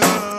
girl.